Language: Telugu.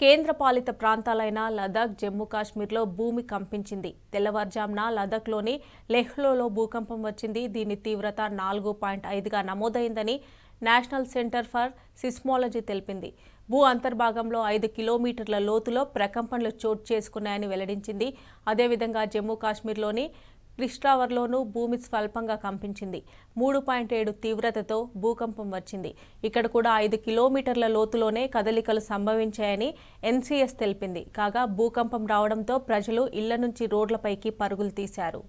కేంద్రపాలిత ప్రాంతాలైన లదాఖ్ జమ్మూ కాశ్మీర్లో భూమి కంపించింది. తెల్లవారుజామున లదాఖ్లోని లెహ్లోలో భూకంపం వచ్చింది. దీని తీవ్రత నాలుగు పాయింట్ ఐదుగా నమోదైందని నేషనల్ సెంటర్ ఫర్ సిస్మాలజీ తెలిపింది. భూ అంతర్భాగంలో ఐదు కిలోమీటర్ల లోతులో ప్రకంపనలు చోటు చేసుకున్నాయని వెల్లడించింది. అదేవిధంగా జమ్మూ కాశ్మీర్లోని కిష్టావర్లోనూ భూమి స్వల్పంగా కంపించింది. మూడు పాయింట్ ఏడు తీవ్రతతో భూకంపం వచ్చింది. ఇక్కడ కూడా ఐదు కిలోమీటర్ల లోతులోనే కదలికలు సంభవించాయని ఎన్సీఎస్ తెలిపింది. కాగా భూకంపం రావడంతో ప్రజలు ఇళ్ళ నుంచి రోడ్లపైకి పరుగులు తీశారు.